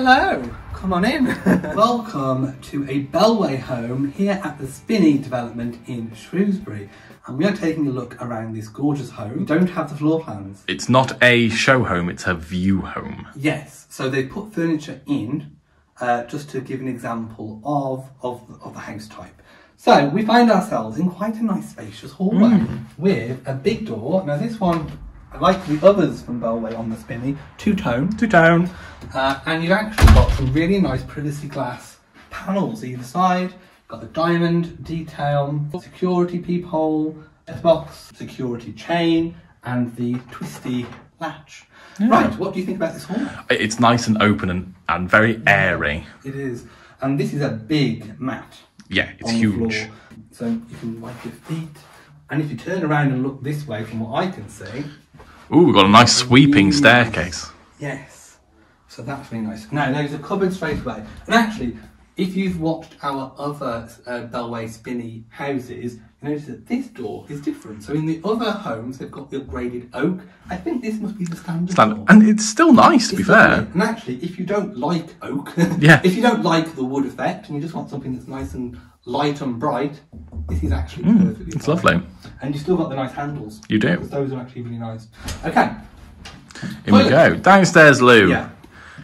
Hello, come on in. Welcome to a Bellway home here at the Spinney development in Shrewsbury. And we are taking a look around this gorgeous home. We don't have the floor plans. It's not a show home, it's a view home. Yes, so they put furniture in uh, just to give an example of, of, of the house type. So we find ourselves in quite a nice spacious hallway with a big door. Now this one, like the others from Bellway on the Spinney, two-tone. To town. Uh, and you've actually got some really nice privacy glass panels either side. Got the diamond detail, security peephole, box, security chain, and the twisty latch. Right, what do you think about this hall? It's nice and open and, and very airy. It is, and this is a big mat. Yeah, it's huge. floor. So you can wipe your feet, and if you turn around and look this way, from what I can see, Ooh, we've got a nice sweeping staircase. Yes. So that's really nice. Now, there's a cupboard straight away. And actually, if you've watched our other uh, Bellway Spinney houses, you notice that this door is different. So in the other homes, they've got the upgraded oak. I think this must be the standard Stand- door. and it's still nice, to be It's fair. lovely. And actually, if you don't like oak, Yeah. if you don't like the wood effect and you just want something that's nice and light and bright, this is actually perfectly Mm, It's fine. lovely. And you still got the nice handles. You do. Those are actually really nice. Okay. In we go. Downstairs loo. Yeah.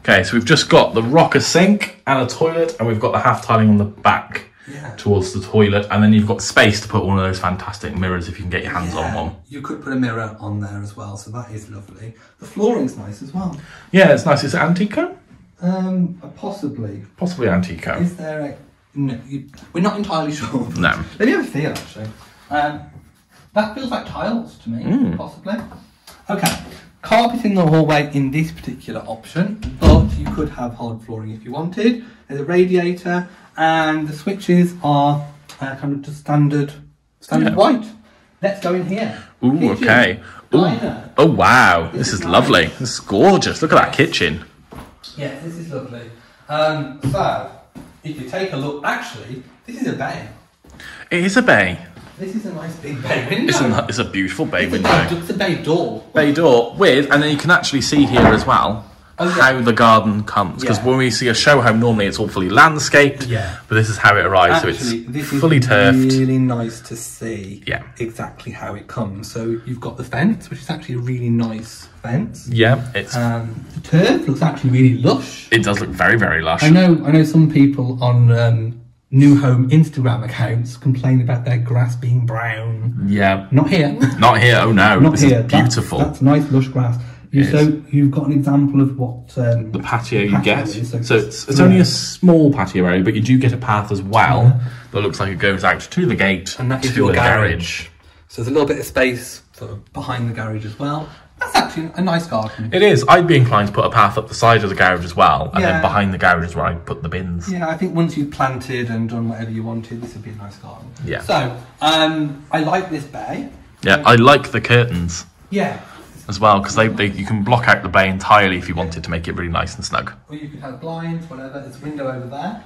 Okay, so we've just got the Roca sink and a toilet, and we've got the half tiling on the back Yeah. towards the toilet, and then you've got space to put one of those fantastic mirrors if you can get your hands on one. You could put a mirror on there as well, so that is lovely. The flooring's nice as well. Yeah, it's nice. Is it Amtico? Um, possibly. Possibly Amtico. Is there a? No, you, we're not entirely sure. No. Let me have a feel actually. Um, that feels like tiles to me, Mm. possibly. Okay. Carpet in the hallway in this particular option, but you could have hard flooring if you wanted. There's a radiator, and the switches are uh, kind of just standard, standard Yeah. white. Let's go in here. Ooh, Kitchen, okay. Ooh. Oh wow, this, This is is lovely. This is gorgeous. Look at that kitchen. Yes, this is lovely. Um, so, if you take a look, actually, this is a bay. It is a bay. This is a nice big bay window. It's a, it's a beautiful bay It's window. bay- It's a bay door. Bay door with, and then you can actually see here as well Oh, yeah. how the garden comes. Because Yeah. when we see a show home, normally it's all fully landscaped. Yeah. But this is how it arrives. Actually, so this it's fully is turfed. really nice to see Yeah. exactly how it comes. So you've got the fence, which is actually a really nice fence. Yeah, it's Um, the turf looks actually really lush. it does look very very lush. I know, I know some people on um, new home Instagram accounts complain about their grass being brown. Yeah. Not here. Not here. Oh no, Not this here. is That's- beautiful. That's, nice lush grass. You, so you've got an example of what um, the patio you patio get. is, So it's, it's only a small patio area, but you do get a path as well that looks like it goes out to the gate And that is to your a garage. So there's a little bit of space sort of behind the garage as well. That's actually a nice garden. It is. I'd be inclined to put a path up the side of the garage as well, and Yeah. then behind the garage is where I put the bins. Yeah, I think once you've planted and done whatever you wanted, this would be a nice garden. Yeah. So, um, I like this bay. Yeah, I like the curtains Yeah. As well because they, they you can block out the bay entirely if you wanted to make it really nice and snug. Or you could have blinds, whatever. There's a window over there.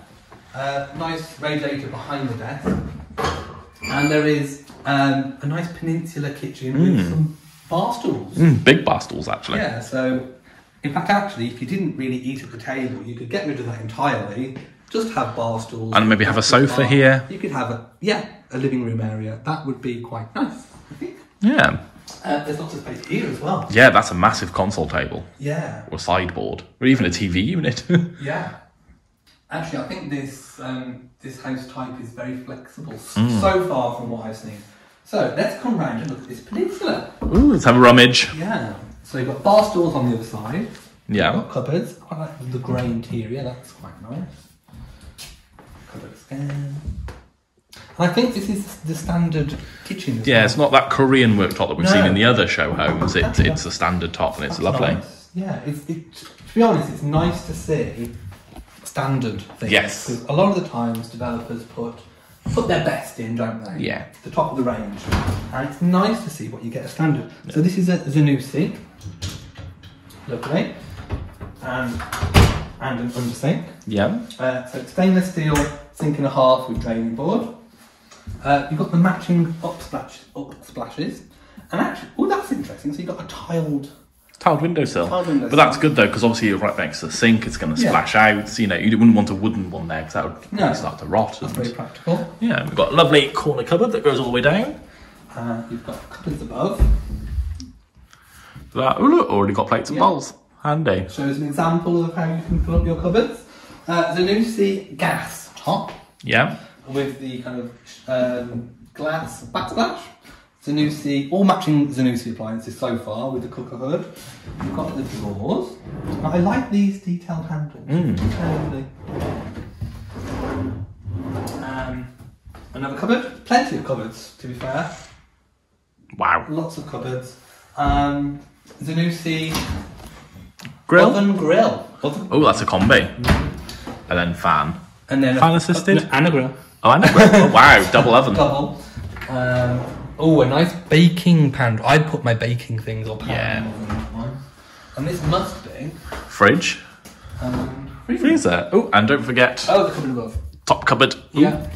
Uh, nice radiator behind the desk. And there is um, a nice peninsula kitchen with some bar stools. Mm, big bar stools actually. Yeah, so in fact, actually, if you didn't really eat at the table, you could get rid of that entirely. Just have bar stools And maybe have a sofa bar. here. You could have a yeah a living room area. That would be quite nice. I think. Yeah. Uh, there's lots of space here as well. Yeah, that's a massive console table Yeah, or sideboard or even a TV unit. yeah. Actually, I think this um, this house type is very flexible Mm. so far from what I've seen. So let's come round and look at this peninsula. Ooh, let's have a rummage. Yeah. So you've got bar stools on the other side. Yeah. Got cupboards. I like the grey interior. That's quite nice. Cupboard scan. And I think this is the standard kitchen. Yeah, it's not that Corian worktop that we've No. seen in the other show homes. It's it's a standard top and it's lovely. nice. Yeah, it's, it, to be honest, it's nice to see standard things. Yes. a lot of the times developers put put their best in, don't they? Yeah. The top of the range. And it's nice to see what you get as standard. So this is a Zanussi. Lovely. And and an undersink. Yeah. Uh, so it's stainless steel sink and a half with draining board. Uh, you've got the matching upsplash, up splashes. And actually, oh, that's interesting. So you've got a tiled Tiled windowsill. Tiled windowsill. But that's good though, because obviously you're right next to the sink. It's going to Yeah. splash out. So, you know, you wouldn't want a wooden one there because that would No. start to rot. That's very practical. yeah, we've got a lovely corner cupboard that goes all the way down. Uh, you've got cupboards above. That, oh look, already got plates and Yeah. bowls. Handy. Shows an example of how you can fill up your cupboards. Uh, Zanussi gas top Yeah. With the kind of um, glass backsplash. Zanussi, all matching Zanussi appliances so far with the cooker hood. You've got the drawers. Now, I like these detailed handles. Mm. Totally. Um, another cupboard. Plenty of cupboards, to be fair. Wow. Lots of cupboards. Um, Zanussi Grill. oven grill. Oven- Oh, that's a combi. And then fan. And then Fan assisted? and a grill. Oh, a grill. oh, wow. Double oven. Double. Um, oh, a nice baking pan. I'd put my baking things or pan Yeah. And this must be. Fridge. Um, Freezer. Oh, and don't forget oh, the cupboard above. top cupboard. Ooh, Yeah,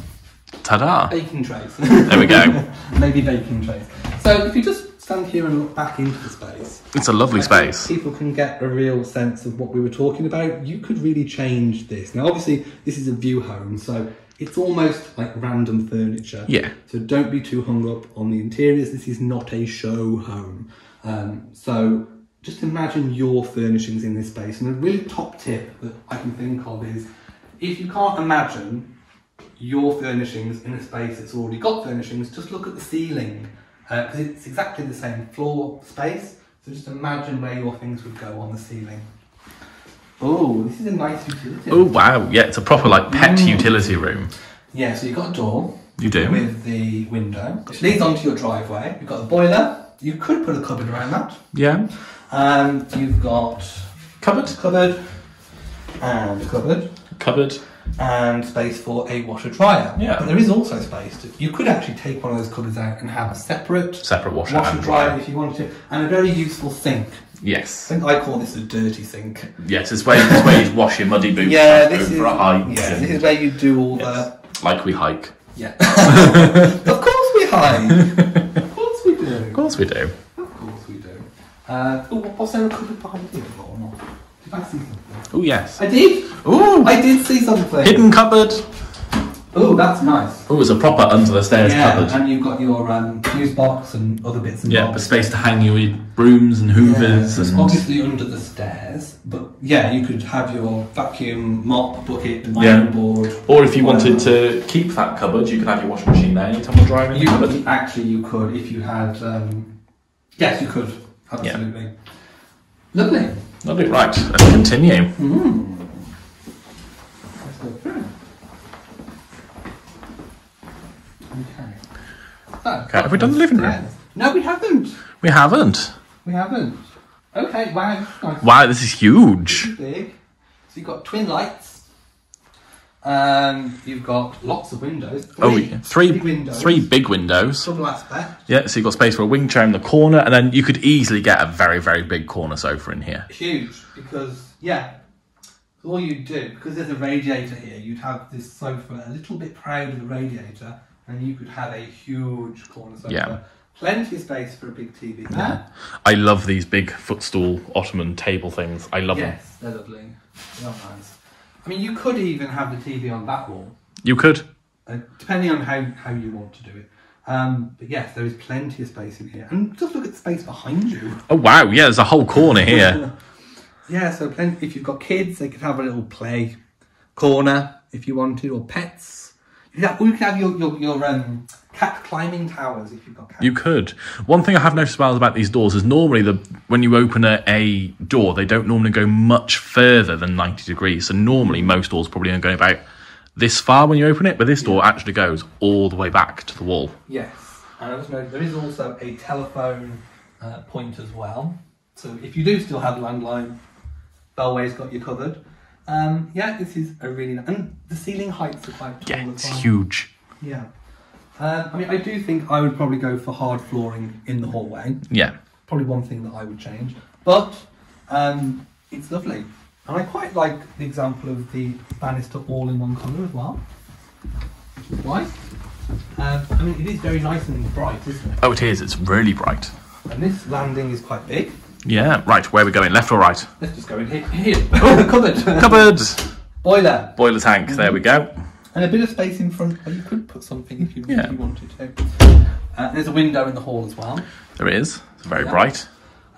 Ta-da. baking trays. There we go. Maybe baking trays. So if you just stand here and look back into the space, It's a lovely space. People can get a real sense of what we were talking about. You could really change this. Now, obviously, this is a view home, so it's almost like random furniture. Yeah. So don't be too hung up on the interiors. This is not a show home. Um, so just imagine your furnishings in this space. And a really top tip that I can think of is if you can't imagine your furnishings in a space that's already got furnishings, just look at the ceiling because it's exactly the same floor space. So just imagine where your things would go on the ceiling. Oh, this is a nice utility. Oh, wow. Yeah, it's a proper, like, pet Mm. utility room. Yeah, so you've got a door You do. with the window, which leads onto your driveway. You've got the boiler. You could put a cupboard around that. Yeah. Um, you've got Cupboard. cupboard and a cupboard Cupboard. and space for a washer dryer. Yeah. But there is also space to. You could actually take one of those cupboards out and have a separate Separate washer, washer and dryer dryer. if you wanted to, and a very useful sink. I think I call this a dirty sink. Yes, it's where, it's where you wash your muddy boots Yeah, this is for a hike. yeah, and- this is where you do all yes, like we hike. yeah. of course we hide. of course we do. Of course we do. Of course we do. Uh, oh, was there a cupboard behind or not? Did I see something? Oh, yes. I did. Oh! I did see something. hidden cupboard. Oh, that's nice. Oh, it's a proper under the stairs yeah, cupboard. and you've got your um, fuse box and other bits and Yeah, bobs. the space to hang your brooms and Yeah, hoovers it's and obviously under the stairs, but yeah, you could have your vacuum mop bucket and Yeah. iron board. Or if you whatever. wanted to keep that cupboard, you could have your washing machine there anytime you're driving. You cupboard. actually you could if you had. Um, yes, you could absolutely. Lovely. Lovely, right, let's continue. Mm. Let's go through. Okay. Okay, have we done the living room? yes. No, we haven't. We haven't. We haven't. Okay. Wow. Nice. Wow, this is huge. Big. So you've got twin lights. Um, you've got lots of windows. Three, Oh, yeah, three, big windows. three big windows. Double aspect. Yeah, so you've got space for a wing chair in the corner, and then you could easily get a very, very big corner sofa in here. Huge because yeah. All you do because there's a radiator here, you'd have this sofa a little bit proud of the radiator, and you could have a huge corner sofa. Yeah. Plenty of space for a big TV there. I love these big footstool ottoman table things. I love them. Yes, they're lovely. They're nice. I mean, you could even have the TV on that wall. You could. uh, depending on how, how you want to do it. Um, but yes, there is plenty of space in here. And just look at the space behind you. Oh wow, yeah, there's a whole corner here. Yeah, so plenty, if you've got kids, they could have a little play corner if you wanted, or pets. Have, or you could have your, your, your um, cat climbing towers if you've got cats. You could. One thing I have noticed well about these doors is normally the when you open a, a door, they don't normally go much further than 90 degrees. So normally most doors probably only go about this far when you open it, but this door actually goes all the way back to the wall. Yes, and I just know there is also a telephone uh, point as well. So if you do still have landline, Bellway's got you covered. Um, yeah, this is a really nice, and the ceiling heights are quite tall Yeah, it's well. huge. Yeah. Um, I mean, I do think I would probably go for hard flooring in the hallway. Yeah. Probably one thing that I would change. But um, it's lovely. And I quite like the example of the banister all in one colour as well. Which is white. Um, I mean, it is very nice and bright, isn't it? Oh, it is. It's really bright. And this landing is quite big. Yeah. Right. Where are we going? Left or right? Let's just go in here. Here. Oh, cupboard. Cupboard. Boiler. Boiler tank. There we go. And a bit of space in front where you could put something if you, Yeah. if you wanted to. Uh, there's a window in the hall as well. There is. it is. Very Yeah. bright.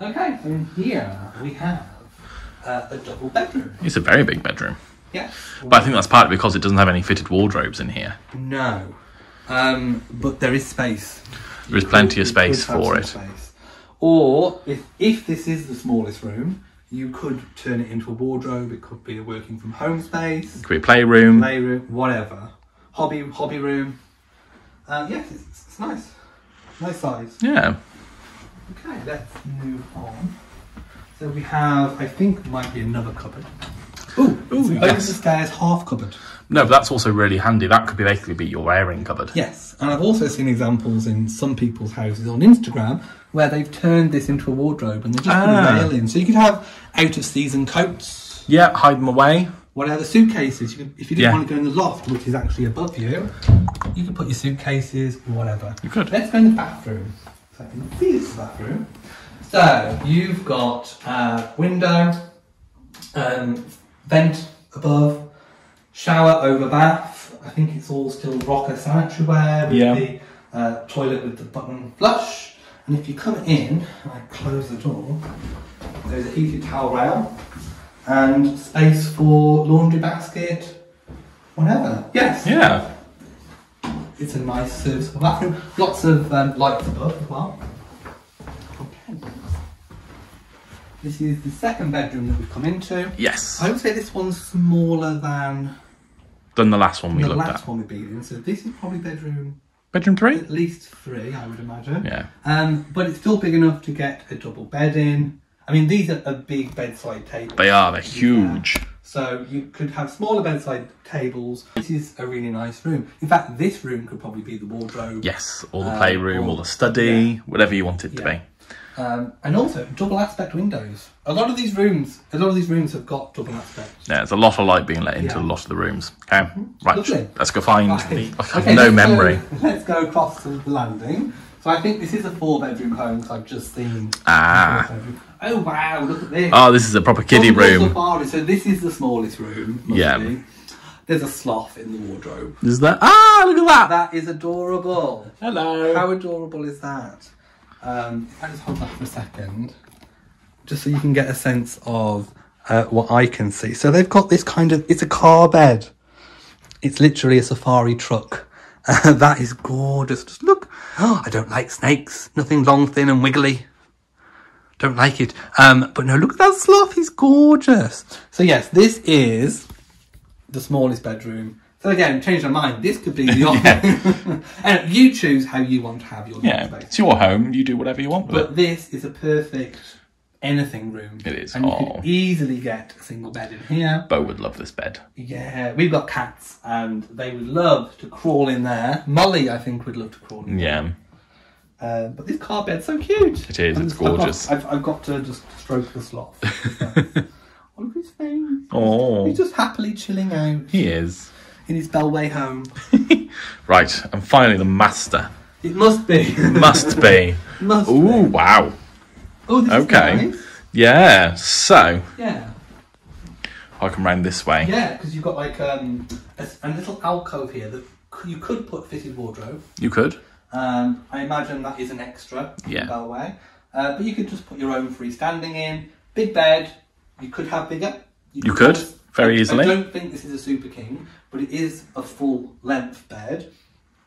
Okay, and here we have uh, a double bedroom. It's a very big bedroom. Yeah. But I think that's partly because it doesn't have any fitted wardrobes in here. No. Um, but there is space. There is plenty could- of space for it. space. Or if if this is the smallest room, you could turn it into a wardrobe. It could be a working from home space, Could be a playroom. playroom, whatever. Hobby hobby room. Uh, yes, it's, it's nice. Nice size. Yeah. Okay, let's move on. So we have, I think, might be another cupboard. Ooh, Ooh, over yes. the stairs, half cupboard. No, but that's also really handy. That could be basically be your airing cupboard. Yes, and I've also seen examples in some people's houses on Instagram where they've turned this into a wardrobe and they're just put Ah. a rail in. So you could have out of season coats, Yeah, hide them away. whatever suitcases. You could, if you didn't Yeah. want to go in the loft, which is actually above you, you can put your suitcases, whatever. You could. Let's go in the bathroom. So I can see this bathroom. So you've got a window, um, vent above, shower over bath. I think it's all still Roca sanitary wear with Yeah. the uh, toilet with the button flush. And if you come in, I close the door. There's a heated towel rail and space for laundry basket, whatever. Yes. Yeah. It's a nice serviceable bathroom. Lots of um, lights above as well. Okay. This is the second bedroom that we've come into. Yes. I would say this one's smaller than Than the last one we the looked last at. one we've been in. So this is probably bedroom Bedroom three? at least three, I would imagine. Yeah. Um, but it's still big enough to get a double bed in. I mean, these are a big bedside table. They are. They're huge. So you could have smaller bedside tables. This is a really nice room. In fact, this room could probably be the wardrobe. Yes. or the Um, playroom, or- all the study, whatever you want it to be. Um, and also double aspect windows. A lot of these rooms, a lot of these rooms have got double aspect. Yeah, there's a lot of light being let into Yeah. a lot of the rooms. Okay. Right. Lovely. Let's go find Right. the. I have Okay, no let's memory. Go, let's go across to the landing. So I think this is a four-bedroom home. Because I've just seen. Ah. Oh wow! Look at this. Oh, this is a proper kiddie Double room. safari. So this is the smallest room. must Yeah. be. There's a sloth in the wardrobe. Is that? Ah, look at that. That is adorable. Hello. How adorable is that? Um, I just hold that for a second, just so you can get a sense of uh, what I can see. So they've got this kind of, it's a car bed. It's literally a safari truck. Uh, that is gorgeous. Just look. Oh, I don't like snakes. Nothing long, thin, and wiggly. Don't like it. Um, but no, look at that sloth. He's gorgeous. So yes, this is the smallest bedroom. So again, change your mind. This could be the office. and you choose how you want to have your Yeah, space. it's your home. You do whatever you want with it. But this is a perfect anything room. It is. And you Oh. could easily get a single bed in here. Bo would love this bed. Yeah, we've got cats and they would love to crawl in there. Molly, I think, would love to crawl in there. Yeah. Uh, but this car bed's so cute. It is, it's I've got- gorgeous. I've, I've got to just stroke the sloth. oh, look at his face. Oh, He's just happily chilling out he is. In his Bellway home. Right, and finally the master. It must be. Must be. must Ooh, be. wow. Oh, this Okay. nice. Yeah, so Yeah. I can round this way. Yeah, because you've got like um, a, a little alcove here that you could put fitted wardrobe. You could. Um, I imagine that is an extra Yeah. Bellway. Uh, but you could just put your own freestanding in. Big bed. You could have bigger. You could, very easily. I don't think this is a Super King, but it is a full length bed.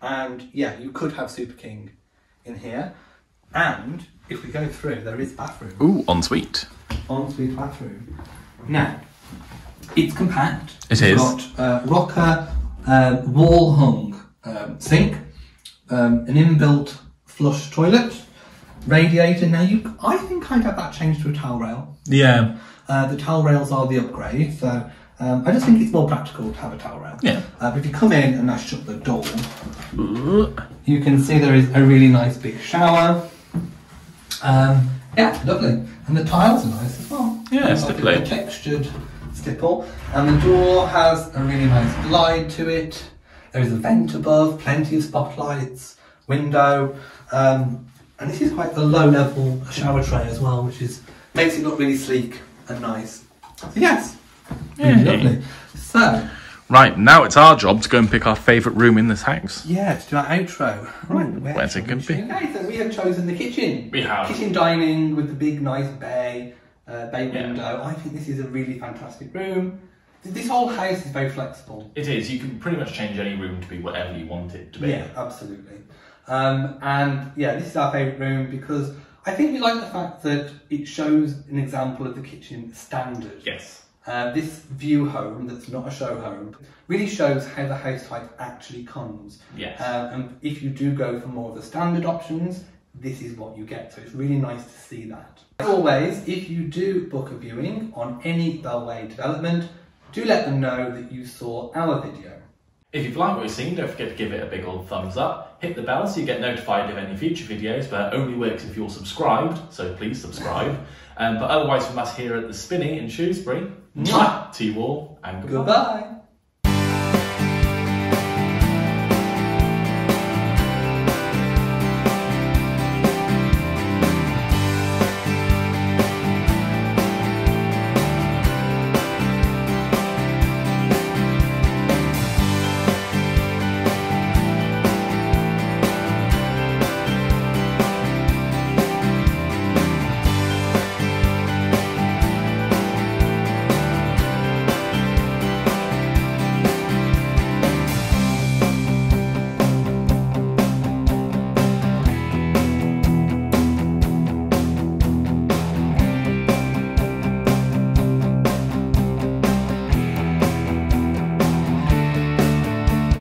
And yeah, you could have Super King in here. And if we go through, there is bathroom. Ooh, ensuite. ensuite bathroom. Now, it's compact. It it's is. got uh, Roca, um, wall hung um, sink, um, an inbuilt flush toilet, radiator. Now, you, I think I'd have that changed to a towel rail. Yeah. Uh, the towel rails are the upgrade, so um, I just think it's more practical to have a towel rail. Yeah. Uh, but if you come in and I shut the door, you can see there is a really nice big shower. Um, yeah, lovely. And the tiles are nice as well. Yeah, It's like a, a textured stipple. And the door has a really nice glide to it. There is a vent above, plenty of spotlights, window. Um, and this is quite a low level shower tray as well, which is Makes it look really sleek and nice. So yes, Yay. lovely. So Right, now it's our job to go and pick our favourite room in this house. yeah, to do our outro. Right, where where's it gonna be? Okay, so we have chosen the kitchen. We have. kitchen dining with the big nice bay, uh, bay Yeah. window. I think this is a really fantastic room. This whole house is very flexible. It is. You can pretty much change any room to be whatever you want it to be. Yeah, absolutely. Um, and yeah, this is our favourite room because I think we like the fact that it shows an example of the kitchen standard. Yes. Uh, this view home that's not a show home really shows how the house type actually comes. Yes. Um, and if you do go for more of the standard options, this is what you get. So it's really nice to see that. As always, if you do book a viewing on any Bellway development, do let them know that you saw our video. If you've liked what you've seen, don't forget to give it a big old thumbs up. Hit the bell so you get notified of any future videos, but it only works if you're subscribed, so please subscribe. um, but otherwise, from us here at the Spinney in Shrewsbury, Mwah. to you all, and goodbye. Goodbye.